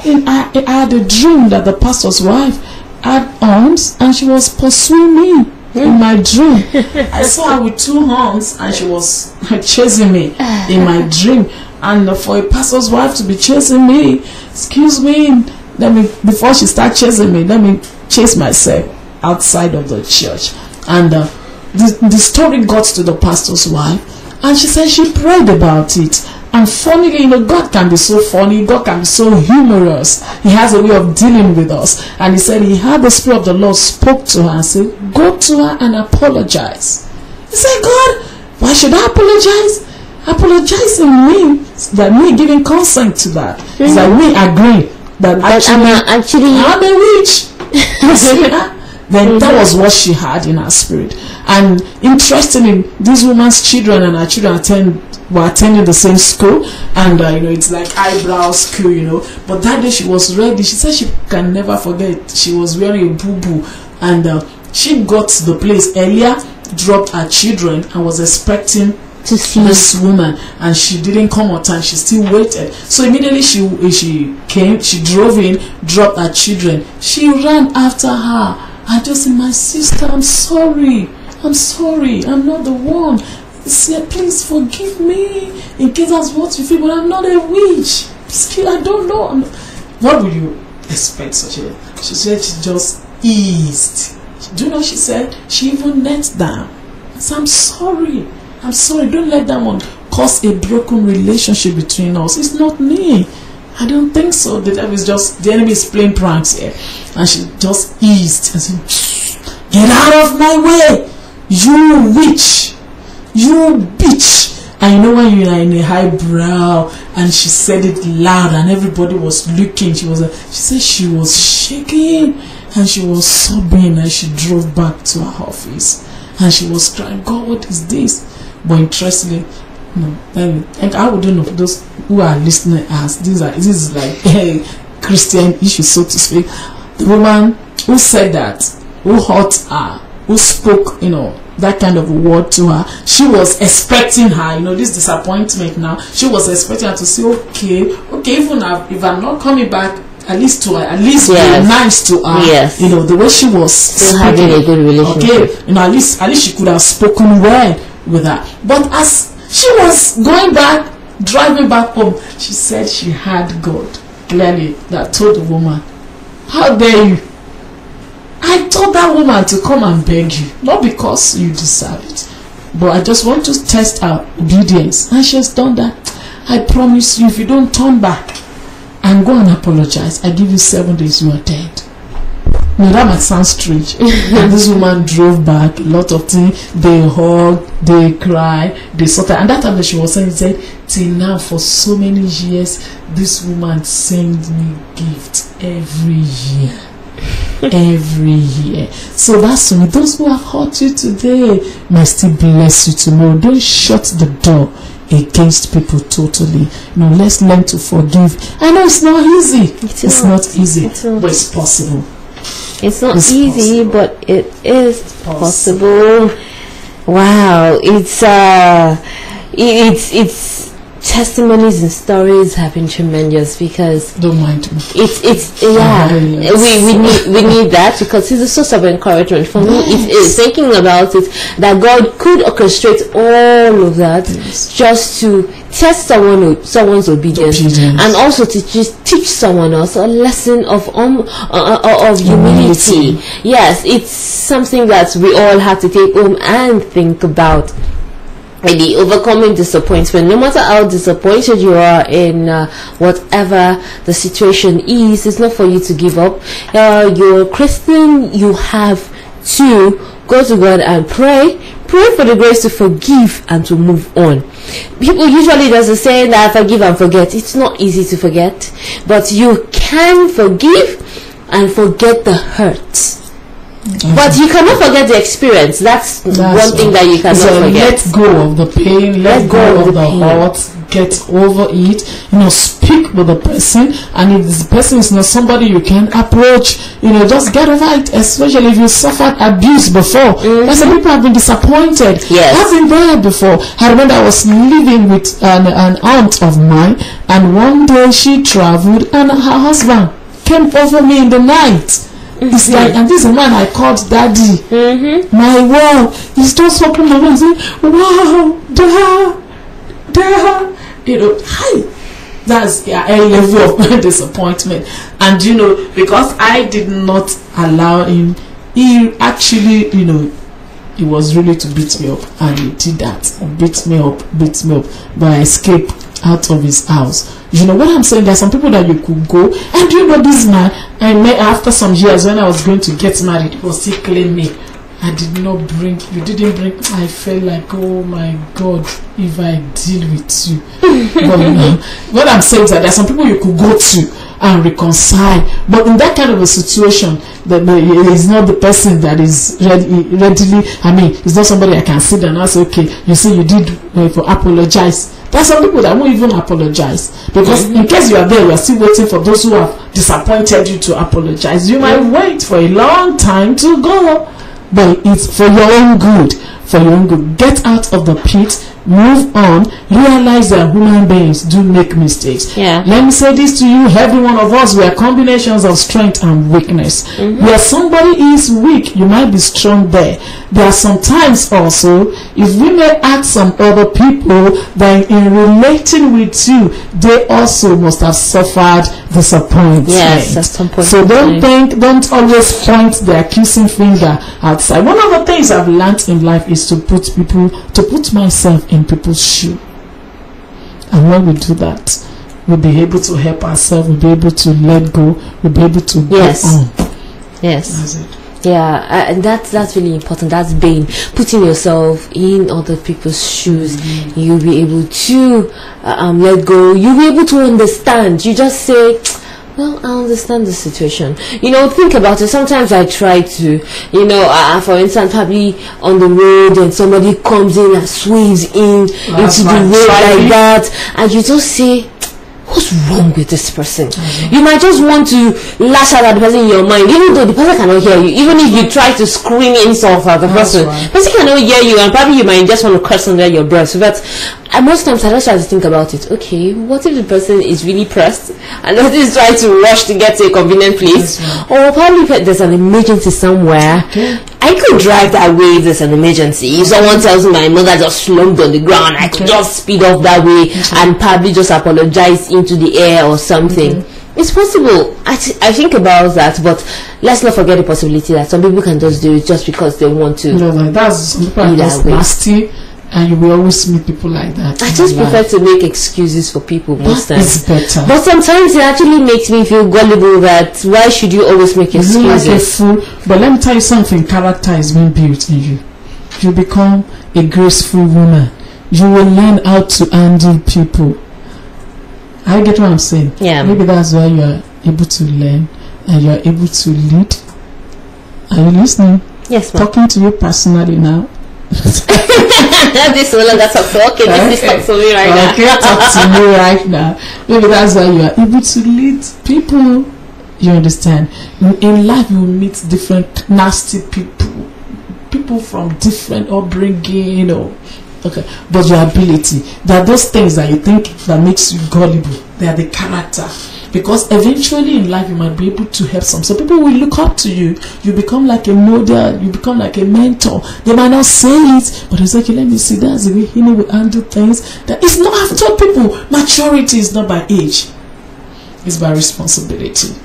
In, I, I had a dream that the pastor's wife." had arms and she was pursuing me in my dream. [LAUGHS] I saw her with two horns and she was [LAUGHS] chasing me in my dream. And for a pastor's wife to be chasing me, excuse me, let me before she start chasing me, let me chase myself outside of the church. And uh, the, the story got to the pastor's wife, and she said she prayed about it. And funnily, you know, God can be so funny, God can be so humorous. He has a way of dealing with us. And he said he had the Spirit of the Lord spoke to her and said, Go to her and apologize. He said, God, why should I apologize? Apologizing means that me giving consent to that. It's like me agreeing that But I'm actually I'm a witch. [LAUGHS] You see [LAUGHS] that? Then that mm-hmm. was what she had in her spirit. And interestingly, this woman's children and her children attend were attending the same school, and uh, you know it's like eyebrow school, you know. But that day she was ready. She said she can never forget. She was wearing a boubou, and uh, she got to the place earlier, dropped her children, and was expecting to see. this woman. And she didn't come on time. She still waited. So immediately she she came she drove in dropped her children. She ran after her. I just said my sister i'm sorry i'm sorry i'm not the one. Please forgive me in case that's what you feel but i'm not a witch. Still i don't know. What would you expect such a she said she just eased. Do you know she said? She even knelt down. I said, i'm sorry. I'm sorry. Don't let that one cause a broken relationship between us. It's not me. I don't think so. The devil is just the enemy is playing pranks here. And she just eased and said get out of my way you witch you bitch. And you know when you are in a high brow and she said it loud and everybody was looking. She was she said she was shaking and she was sobbing and she drove back to her office. And she was crying god what is this? But interestingly no like i wouldn't know. Those who are listening as these are this is like [LAUGHS] a christian issue so to speak. The woman who said that who hurt her who spoke you know that kind of a word to her she was expecting her you know this disappointment now she was expecting her to say okay okay even if i'm not coming back at least to her at least Yes. be nice to her Yes. you know the way she was Still having a good relationship. okay you know at least at least she could have spoken well with her but as she was going back driving back home she said she had god clearly that told the woman how dare you I told that woman to come and beg you, not because you deserve it, but I just want to test her obedience. And she has done that. I promise you, if you don't turn back and go and apologize, I give you seven days, you are dead. Now that might sound strange. [LAUGHS] and this woman drove back, a lot of things, they hug, they cry, they sort and that time that she was saying, said, till now for so many years, this woman sends me gifts every year every year. So that's why those who have hurt you today may still bless you tomorrow. Don't shut the door against people totally. Know, let's learn to forgive. I know it's not easy. It's It's, not. not, easy, It's not. but it's possible. It's not It's easy, possible. but it is Possible. possible. Wow, it's uh, it- it's it's testimonies and stories have been tremendous because Don't mind me. it's it's yeah we we need we need that because it's a source of encouragement for me it is thinking about it that god could orchestrate all of that Yes. just to test someone someone's obedience, Obedience. and also to just teach someone else a lesson of um uh, uh, of humility Humility. yes it's something that we all have to take home and think about really overcoming disappointment. No matter how disappointed you are in uh, whatever the situation is it's not for you to give up. Uh, you're a christian you have to go to god and pray. Pray for the grace to forgive and to move on. People usually there's a saying that forgive and forget. It's not easy to forget but you can forgive and forget the hurt Mm-hmm. but you cannot forget the experience that's, That's one thing that you cannot so forget let go of the pain, let, go, of the, pain. hurt, get over it. You know, speak with the person, and if this person is not somebody you can approach, you know, just get over it. Especially if you suffered abuse before. Mm-hmm. There's some people have been disappointed. Yes. I've been there before. I remember I was living with an, an aunt of mine, and one day she traveled, and her husband came over me in the night. It's like, and this is I called daddy. Mm-hmm. My world he's just walking around and saying wow da da. You know hi. That's yeah, a level of [LAUGHS] disappointment. And you know because i did not allow him he actually you know he was really to beat me up. And he did that beat me up beat me up but i escaped out of his house you know what i'm saying there's some people that you could go and you know this man i met after some years when i was going to get married he was still me I did not bring, you didn't bring, I felt like, oh my God, if I deal with you. [LAUGHS] but no, what I'm saying is that there are some people you could go to and reconcile. But in that kind of a situation, that is not the person that is ready, readily, I mean, it's not somebody I can sit down and say, okay, you see, you did uh, for apologize. There are some people that won't even apologize because in case you are there, you are still waiting for those who have disappointed you to apologize. You might wait for a long time to go, but it's for your own good. For your own good. Get out of the pit move on, realize that human beings do make mistakes. Yeah. Let me say this to you, every one of us, we are combinations of strength and weakness. Mm-hmm. Where somebody is weak, you might be strong there. There are sometimes also, if we may ask some other people that in relating with you, they also must have suffered disappointment. Yes, at some point So don't think, don't always point the accusing finger outside. One of the things I've learned in life is to put people, to put myself in people's shoe. And when we do that, we'll be able to help ourselves, we'll be able to let go, we'll be able to Yes. go on. Yes. That's it. Yeah, uh, and that's that's really important. That's being putting yourself in other people's shoes. You'll be able to uh, um let go. You'll be able to understand. You just say, "Well, I understand the situation." You know, think about it. Sometimes I try to, you know, uh, for instance, probably on the road and somebody comes in and sways in That's into the road like that, and you just say. What's wrong with this person? You might just want to lash out at the person in your mind, even though the person cannot hear you. Even if you try to scream insults at the That's person, right. person cannot hear you, and probably you might just want to curse under your breath. But most times, I just try to think about it. Okay, what if the person is really pressed and [LAUGHS] is trying to rush to get to a convenient place, That's or probably if there's an emergency somewhere? Okay. I could drive that way if there's an emergency. If someone tells me my mother just slumped on the ground, I could Okay. just speed off that way and probably just apologize into the air or something. Mm-hmm. It's possible. I, th- I think about that, but let's not forget the possibility that some people can just do it just because they want to. Know, like that's are way. nasty, and you will always meet people like that. I just life. prefer to make excuses for people most That times. better. But sometimes it actually makes me feel gullible that why should you always make excuses? You like a fool, but let me tell you something. Character is being built in you. You become a graceful woman. You will learn how to handle people. I get what I'm saying. Yeah. Maybe that's why you are able to learn and you are able to lead. Are you listening? Yes, ma'am. Talking to you personally now. [LAUGHS] [LAUGHS] this no longer talk to okay, this is talk to me right now. okay, talk to me [LAUGHS] right now. Maybe that's why you are able to lead people. You understand? In, in life, you meet different nasty people, people from different upbringing, you know. Okay, but your ability, There are those things that you think that makes you gullible, they are the character. Because eventually in life you might be able to help some. So people will look up to you. You become like a model. You become like a mentor. They might not say it, but it's like, let me see. That's the way he will handle things. That it's not. I've told people maturity is not by age. It's by responsibility.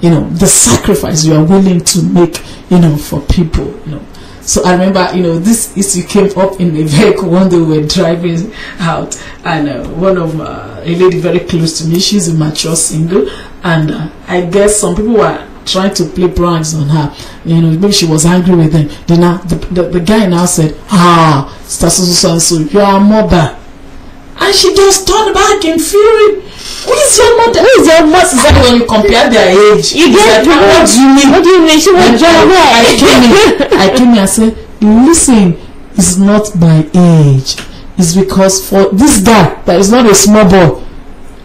You know the sacrifice you are willing to make. You know for people. You know. So I remember, you know, this issue came up in the [LAUGHS] vehicle one day we were driving out, and uh, one of uh, a lady very close to me, she's a mature single, and uh, I guess some people were trying to play pranks on her. You know, maybe she was angry with them. Then the, the, the guy now said, "Ah, Sister so so, you are a mother," and she just turned back in fury. Who is your mother? Who is your mother? Exactly when you compare their age. You get like, what do you mean? What do you mean? She was I, I came in, I came here and said, listen, it's not by age. It's because for this guy, that is not a small boy,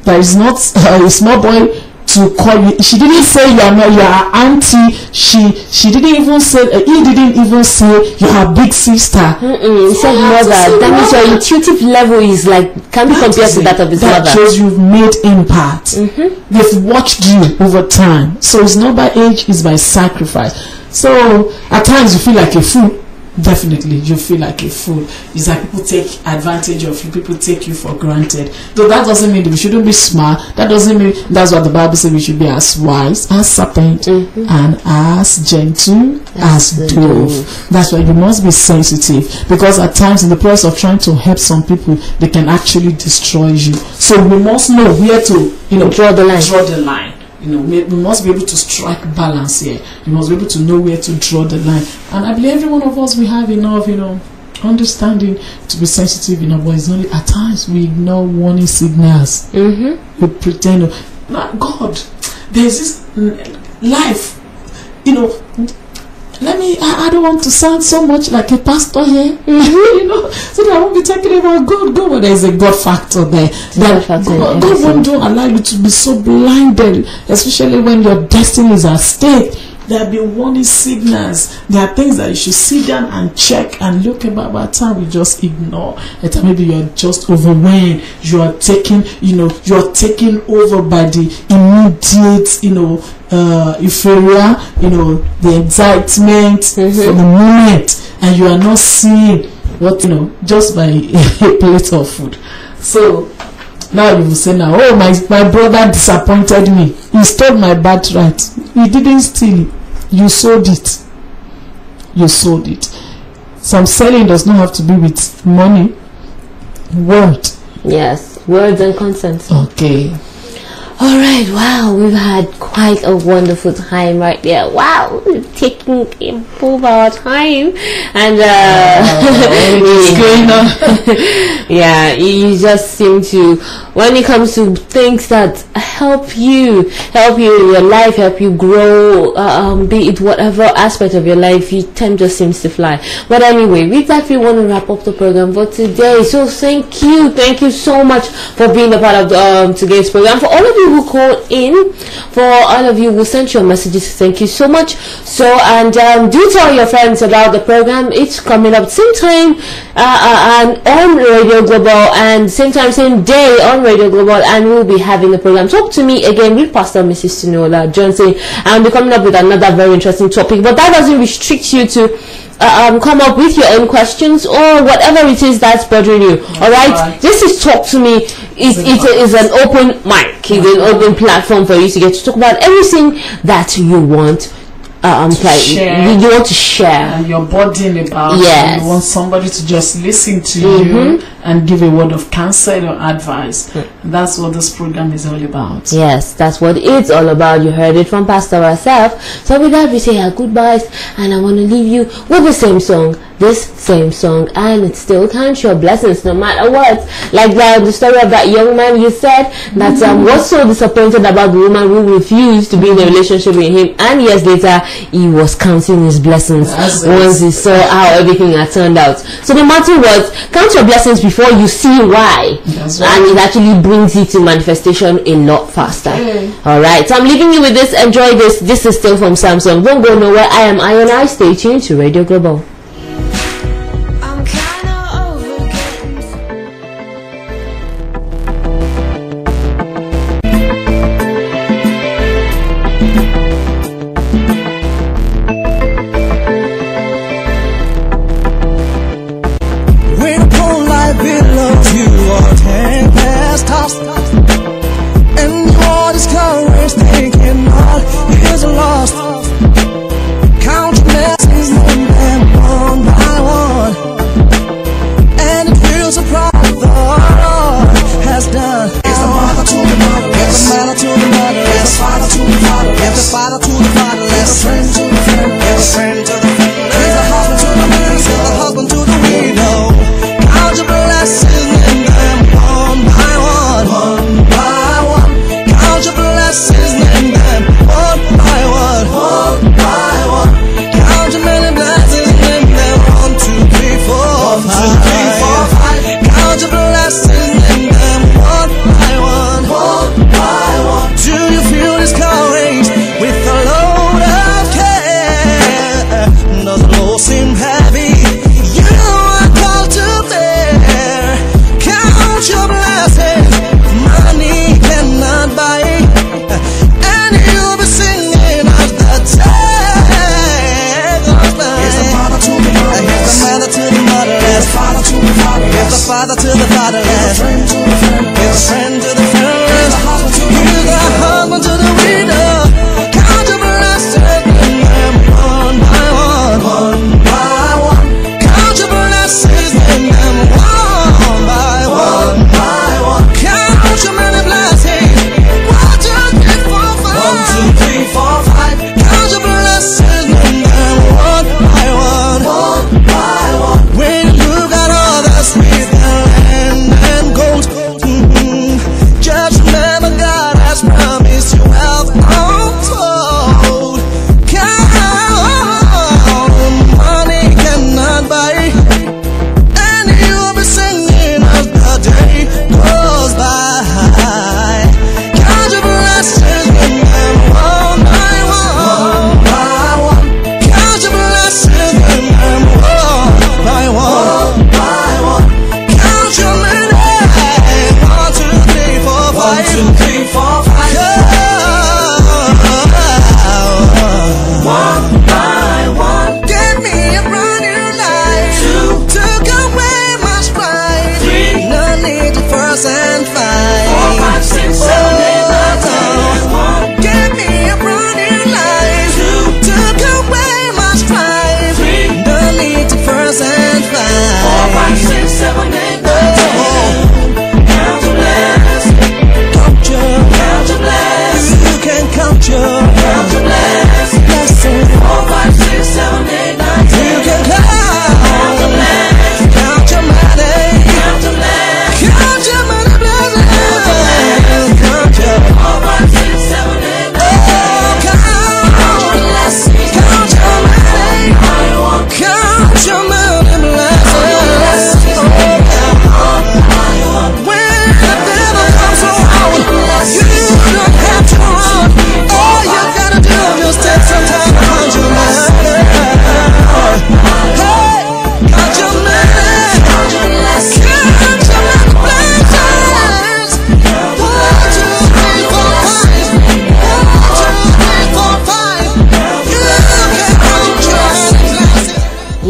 that is not uh, [LAUGHS] a small boy to call you. She didn't say you are not you are auntie. She she didn't even say uh, he didn't even say you are big sister. Mm-mm, he said For her to mother. That means your intuitive level is like can be compared to that of his that mother. shows you've made impact. They've watched you over time. So it's not by age, it's by sacrifice. So at times you feel like a fool. Definitely, you feel like a fool. It's like people take advantage of you, people take you for granted. Though that doesn't mean that we shouldn't be smart. That doesn't mean that's what the Bible says we should be as wise as serpent mm-hmm. and as gentle as, the dove. That's why you must be sensitive because at times in the process of trying to help some people, they can actually destroy you. So we must know where to, you know, Draw the line. Draw the line. You know we, we must be able to strike balance here. We must be able to know where to draw the line. And i believe every one of us we have enough you know understanding to be sensitive enough but it's only at times we ignore warning signals. Mm-hmm. we pretend now god there's this life you know let me I, I don't want to sound so much like a pastor here. [LAUGHS] You know? So that i won't be talking about god. God but there's a god factor there that god, god won't allow you to be so blinded especially when your destiny is at stake there be warning signals. There are things that you should sit down and check and look about by time we just ignore it maybe you're just overwhelmed you are taken you know you are taken over by the immediate you know uh euphoria you know the excitement for the moment and you are not seeing what you know just by [LAUGHS] a plate of food. So now you will say now oh my my brother disappointed me. He stole my birthright he didn't steal. It you sold it. You sold it. Some selling does not have to be with money word Yes, words and consent. okay All right, wow, we've had quite a wonderful time right there. Wow, taken improve our time, and uh, what's going on yeah, you just seem to, when it comes to things that help you, help you in your life, help you grow, um, be it whatever aspect of your life, you time just seems to fly. But anyway, with that, we want to wrap up the program for today. So thank you, thank you so much for being a part of the, um, today's program. For all of you who called in, for all of you who sent your messages, thank you so much. So, and um, do tell your friends about the program. It's coming up same time uh, uh, and on Radio Global, and same time, same day on Radio Global, and we'll be having the program. Talk to me again with Pastor Mrs. Tinola Johnson, and we'll be coming up with another very interesting topic. But that doesn't restrict you to. Uh, um, come up with your own questions or whatever it is that's bothering you. All right, right. this is talk to me. It, it is an open mic. It's an open platform for you to get to talk about everything that you want. Uh, um, like, share. you, want to share. and you're burdened about Yes. you want somebody to just listen to Mhm. you and give a word of counsel or advice that's what this program is all about Yes, that's what it's all about. You heard it from Pastor herself. So with that, we say our goodbyes, and I want to leave you with the same song, this same song, and it still counts your blessings no matter what. Like the, the story of that young man you said that um, was so disappointed about the woman who refused to be in a relationship with him, and years later he was counting his blessings That's once he saw how everything had turned out. So no matter what, count your blessings before you see why, That's and it actually brings it to manifestation a lot faster. Okay. All right, so I'm leaving you with this. Enjoy this. This is still from Samsong. Don't go nowhere. I am Iron I. Stay tuned to Radio Global.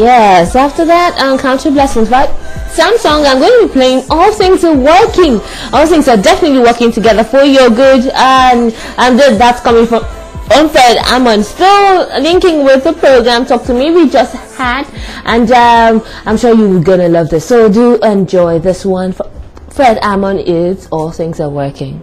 Yes, after that, um, Count Your Blessings, right? Samsong, I'm going to be playing All Things Are Working. All Things are definitely working together for your good. And, and th- that's coming from Unfed Amon. Still linking with the program Talk to Me we just had. And um, I'm sure you're going to love this. So do enjoy this one. Fred Hammond is All Things Are Working.